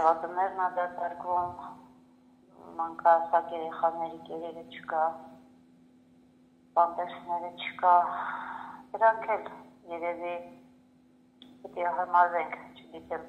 Սեղատներն ա դատարկվում, մանկահասակ երեխաների կերերը չկա, պամպերսները չկա, դրանք էլ երևի պիտի համարվենք, չգիտեմ,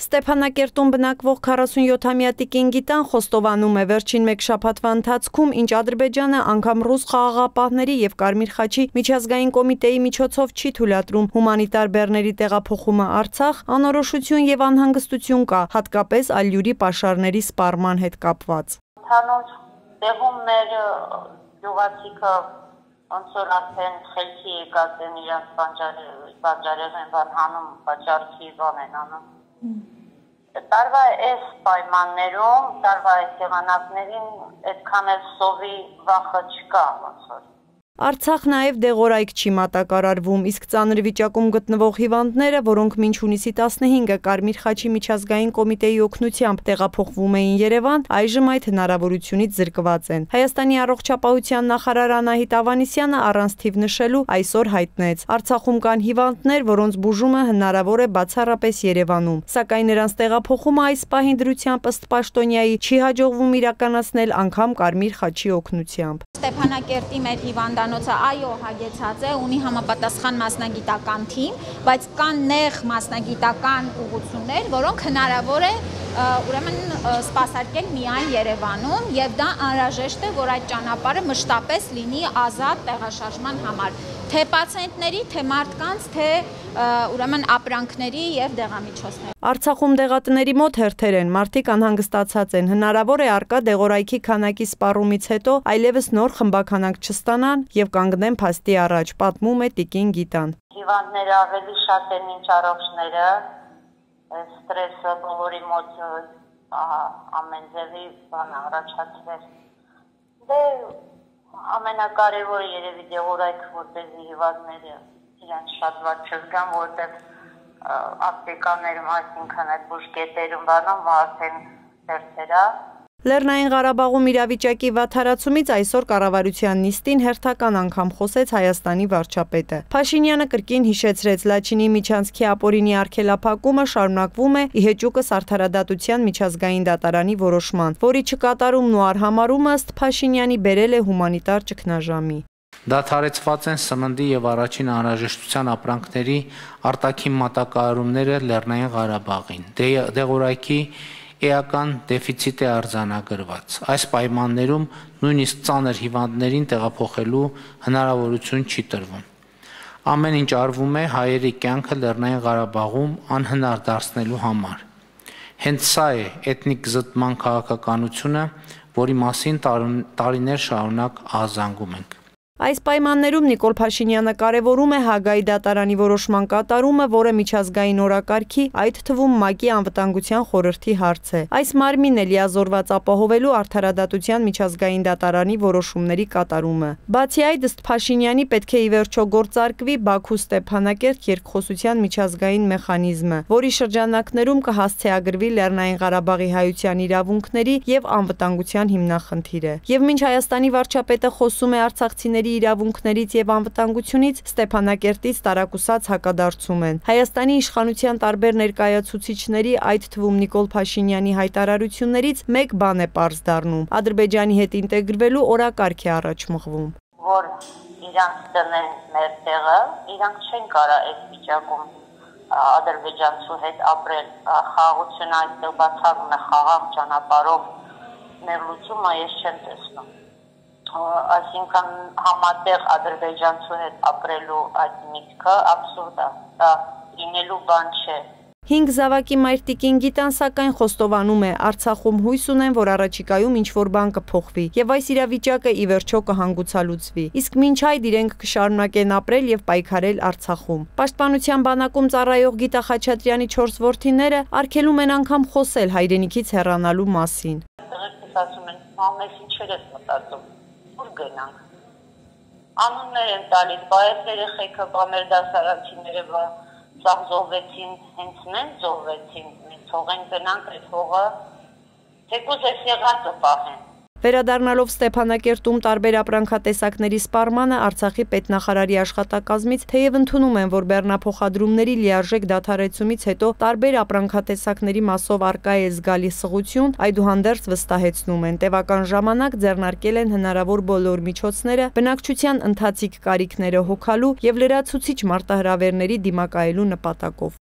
Ստեփանակերտում բնակվող 47-ամյա Տիկին Գիտան խոստովանում է վերջին մեկ շաբաթվա ընթացքում, ինչ Ադրբեջանը անգամ ռուս խաղաղապահների եւ Կարմիր խաչի միջազգային կոմիտեի միջոցով չի թույլատրում. Հումանիտար բեռների տեղափոխումը Արցախ, անորոշություն եւ անհանգստություն կա, հատկապես ալյուրի պաշարների սպառման հետ կապված։ Ընդհանուր տեղում մեր գյուղացիքը ոնց որ արդեն խելքի եկած են իրանց բանջարեղեն բան հանում, բաճարքի բան են անում տարվա այս պայմաններում, տարվա այս եղանակներին այդքան էլ սովի վախը չկա ոնց որ Արցախ նաև դեղորայք չի մատակարարվում, իսկ ծանր վիճակում գտնվող հիվանդները, որոնք մինչ հունիսի 15-ը Կարմիր խաչի միջազգային կոմիտեի օգնությամբ տեղափոխվում էին Երևան, այժմ այդ հնարավորությունից զրկված են։ Հայաստանի առողջապահության նախարար Անահիտ Ավանեսյանը առանց թիվ նշելու այսօր հայտնեց. Արցախում կան հիվանդներ, որոնց բուժումը հնարավոր է բացառապես Երևանում, սակայն նրանց տեղափոխումը այս պահին դրությամբ ըստ Պաշտոնյայի չի հաջողվում իրականացնել անգամ Կարմիր խաչի օգնությամբ։ Ստեփանակերտի մեր հիվանդանոցը այո հագեցած է, ունի համապատասխան մասնագիտական թիմ, բայց կան նեղ մասնագիտական ուղություններ, որոնք հնարավոր է ուրեմն սպասարկել միայն Երևանում եւ դա անհրաժեշտ է, որ այդ ճանապարհը մշտապես լինի ազատ տեղաշարժման համար, թե պացիենտների, թե մարդկանց, թե ուրեմն ապրանքների եւ դեղամիջոցների։ Արցախում դեղատների մոտ հերթեր են, մարդիկ անհանգստացած են։ Հնարավոր է արկա դեղորայքի քանակի սպառումից հետո այլևս նոր խմբականակ չստանան եւ կանգնեն փաստի առաջ, պատմում է Տիկին Գիտան։ Հիվանդները ավելի շատ են ինչ առողջները, ստրեսը բոլորի մոտ ամեն ձևի բան առաջացրել։ Դե ամենակարևորը երևի դեղորայք որտեղի հիվանդները իրենց շատ ված չզգան, որտեղ ապտեկաներում, այսինքն այդ բուժկետերում բանում արդեն դերցերա Լեռնային Ղարաբաղում իրավիճակի վատթարացումից այսօր կառավարության նիստին հերթական անգամ խոսեց Հայաստանի վարչապետը։ Փաշինյանը կրկին հիշեցրեց. Լաչինի միջանցքի ապօրինի արգելափակումը շարունակվում է իհեճուկս արդարադատության միջազգային դատարանի որոշման, որի չկատարումն ու արհամարումը ըստ Փաշինյանի բերել է հումանիտար ճգնաժամի։ Դադարեցված են սննդի եւ առաջին անհրաժեշտության ապրանքների արտաքին մատակարարումները Լեռնային Ղարաբաղին։ Դեղորայքի էական դեֆիցիտ է արձանագրված։ Այս պայմաններում նույնիսկ ծանր հիվանդներին տեղափոխելու հնարավորություն չի տրվում։ Ամեն ինչ արվում է հայերի կյանքը Լեռնային Ղարաբաղում անհնար դարձնելու համար։ Հենց սա է էթնիկ զտման քաղաքականությունը, որի մասին տարիներ շարունակ ահազանգում ենք։ Այս պայմաններում Նիկոլ Փաշինյանը կարևորում է Հագայի դատարանի որոշման կատարումը, որը միջազգային օրակարգի, այդ թվում ՄԱԿ-ի անվտանգության խորհրդի հարց է։ Այս մարմինն է լիազորված ապահովելու արդարադատության միջազգային դատարանի որոշումների կատարումը։ Բացի այդ, ըստ Փաշինյանի պետք է ի վերջո գործարկվի Բաքու Ստեփանակերտ երկխոսության միջազգային մեխանիզմը, որի շրջանակներում կհասցեագրվի Լեռնային Ղարաբաղի հայության իրավունքների եւ անվտանգության հիմնախնդիրը։ Եվ մինչ Հայաստանի վարչապետը խոսում է արցախցիների իրավունքներից եւ անվտանգությունից Ստեփանակերտից տարակուսած հակադարձում են։ Հայաստանի իշխանության տարբեր ներկայացուցիչների, այդ թվում Նիկոլ Փաշինյանի հայտարարություններից մեկ բան է པարզ դառնում. Ադրբեջանի հետ ինտեգրվելու օրակարգ է առաջ մղվում։ Որ իրանք տնեն մեր տեղը, իրանք չեն կարա այդ վիճակում ադրբեջանցու հետ ապրել խաղաղությունը այդտեղ բացառում է խաղաղ ճանապարհով մեր լուծումը ես չեմ տեսնում այսինքն համատեղ ադրբեջանցու հետ ապրելու այդ միտքը абսուրդ է, դա լինելու բան չէ։ 5 զավակի մայր Տիկին Գիտան սակայն խոստովանում է Արցախում հույս ունեն, որ առաջիկայում ինչ որ բան կփոխվի եւ այս իրավիճակը ի վերջո կհանգուցալուծվի։ Իսկ մինչ այդ իրենք կշարունակեն ապրել եւ պայքարել Արցախում։ Պաշտպանության բանակում ծառայող Գիտա Խաչատրյանի 4 որդիները արկելում են անգամ խոսել հայրենիքից հեռանալու մասին։ Ասում են, «Մամես ինչեր ես մտածում» ուր գնանք։ Անուններ են տալիս, բա այս երեխեքը, բա մեր դասարանցիները, բա սաղ զոհվեցին, հենց նեն զոհվեցին, թողեն գնանք այդ հողը, թեկուզ այս եղածը պահեն։ Վերադառնալով Ստեփանակերտում տարբեր ապրանքատեսակների սպառմանը Արցախի պետնախարարի աշխատակազմից թեև ընդունում են, որ բեռնափոխադրումների լիարժեք դադարեցումից հետո տարբեր ապրանքատեսակների մասով արկա է զգալի սղություն, այդուհանդերձ վստահեցնում են, տևական ժամանակ ձեռնարկել են հնարավոր բոլոր միջոցները բնակչության ընթացիկ կարիքները հոգալու եւ լրացուցիչ մարտահրավերների դիմակայելու նպատակով։